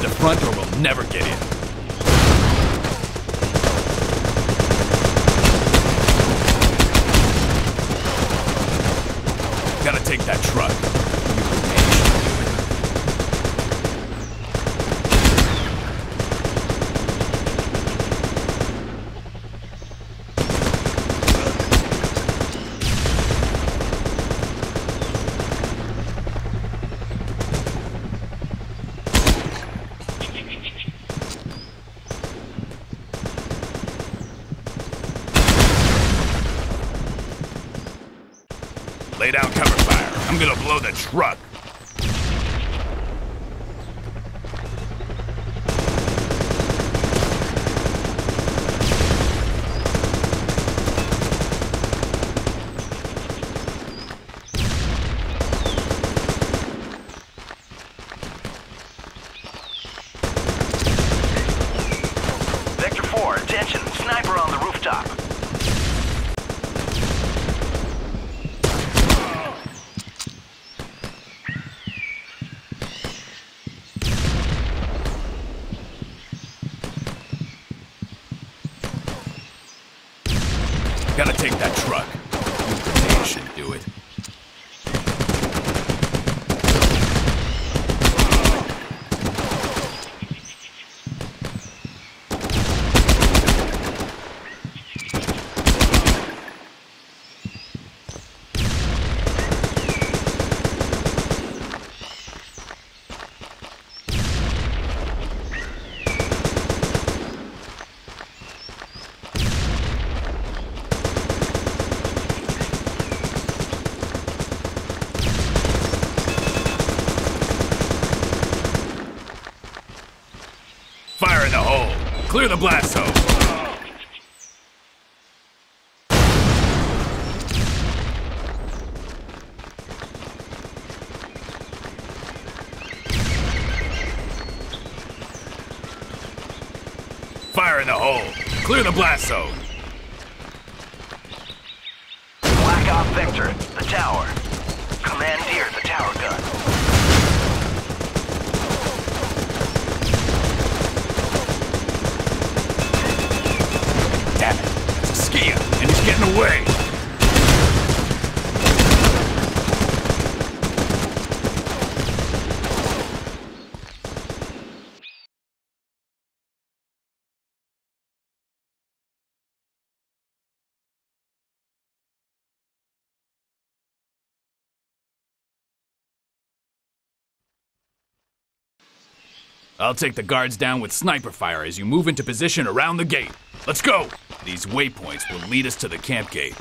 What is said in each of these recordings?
the. We gotta clear the front or we'll never get in. Gotta take that truck. Lay down cover fire. I'm gonna blow the truck. Vector 4, attention. Sniper on the rooftop. Gotta take that truck. Grenade should do it. Fire in the hole. Clear the blast zone. Fire in the hole. Clear the blast zone. Black Op Vector, the tower. Commandeer the tower away. I'll take the guards down with sniper fire as you move into position around the gate. Let's go! These waypoints will lead us to the camp gate.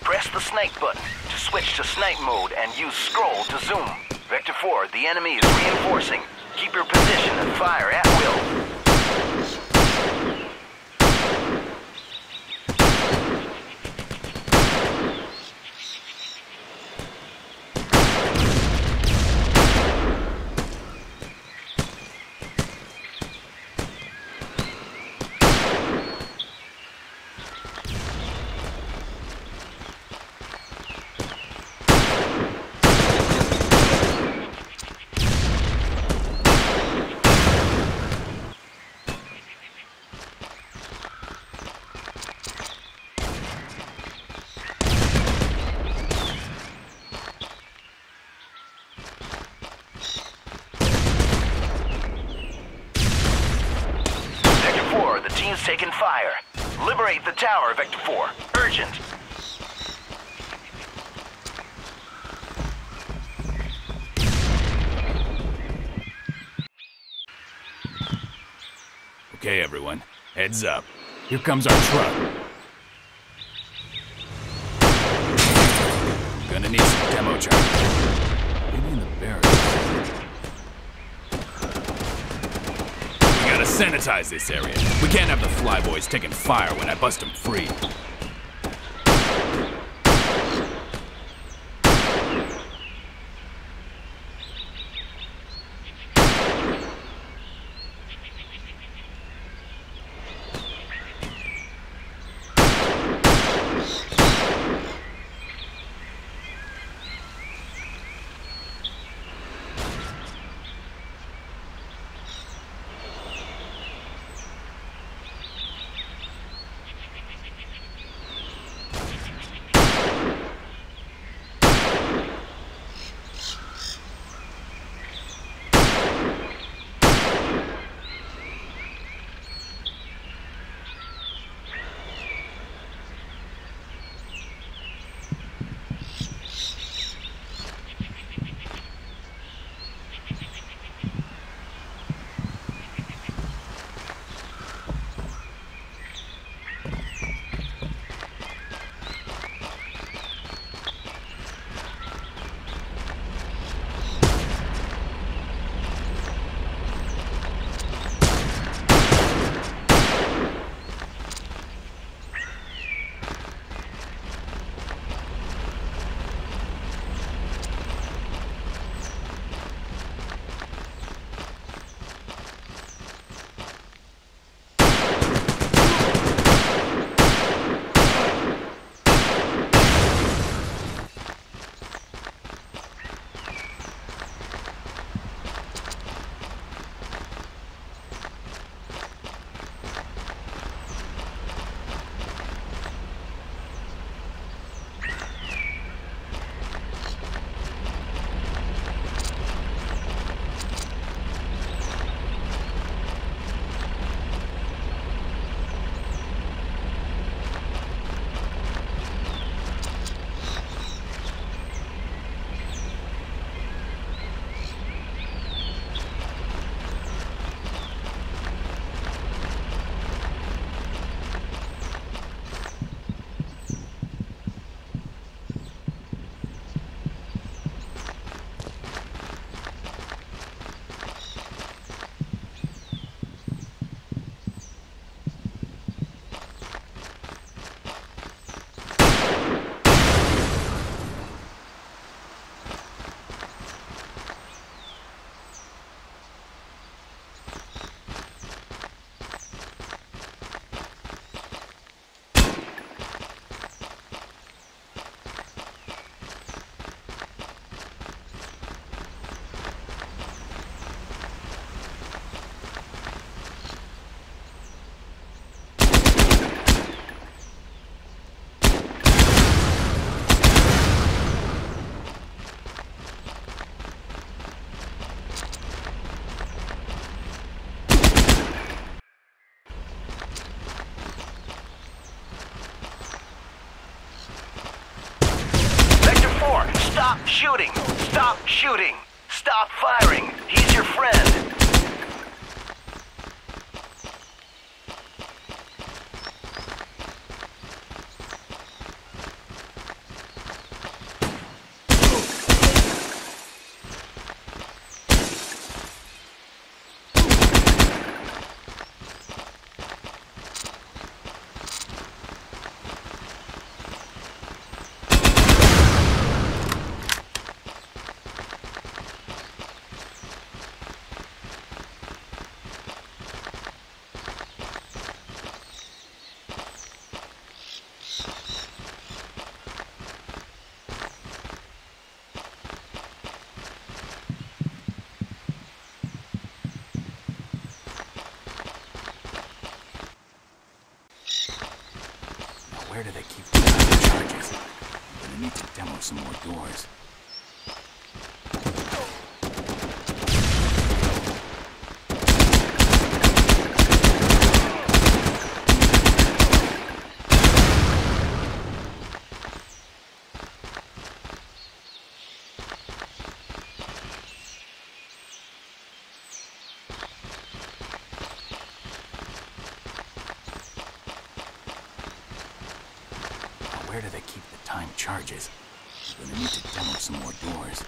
Press the snake button to switch to snipe mode and use scroll to zoom. Vector 4, the enemy is reinforcing. Keep your position and fire at will. Vector 4, the team's taking fire. Liberate the tower, Vector 4. Urgent. Okay, everyone, heads up. Here comes our truck. Gonna need some demo charge. Maybe in the barracks. We gotta sanitize this area. We can't have the flyboys taking fire when I bust them free. Charges? Gonna need to demo some more doors.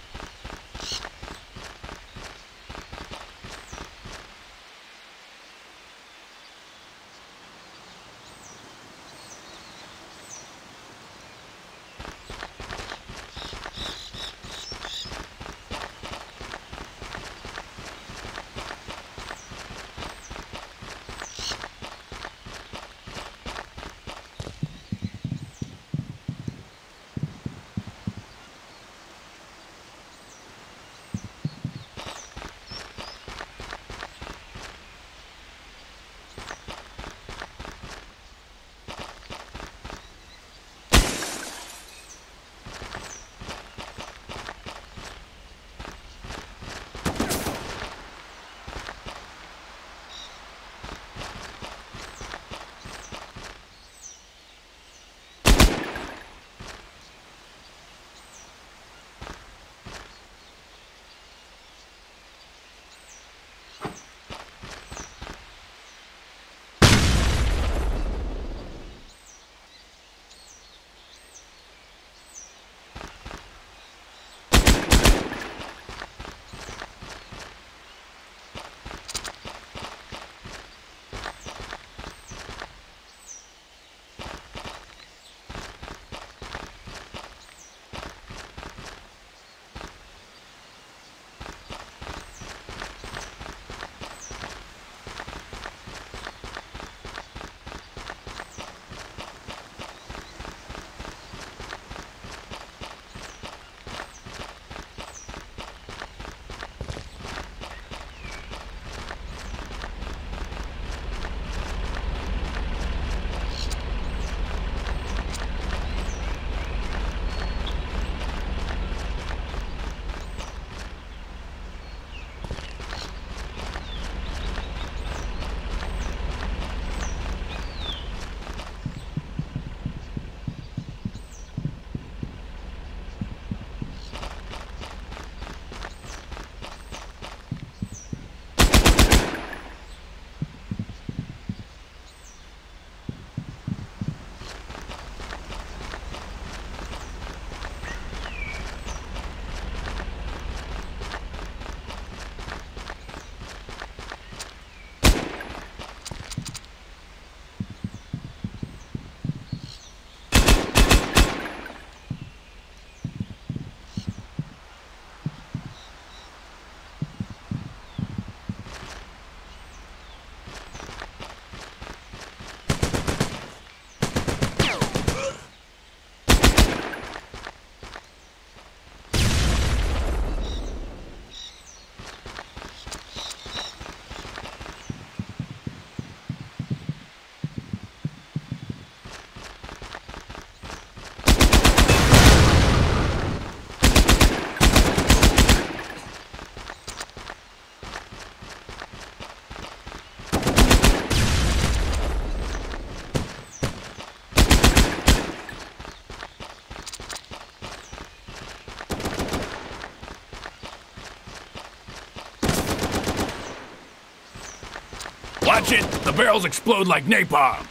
Watch it! The barrels explode like napalm!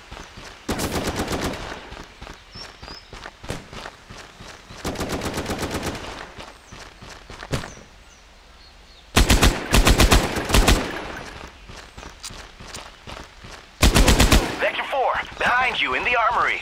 Vector 4, behind you in the armory.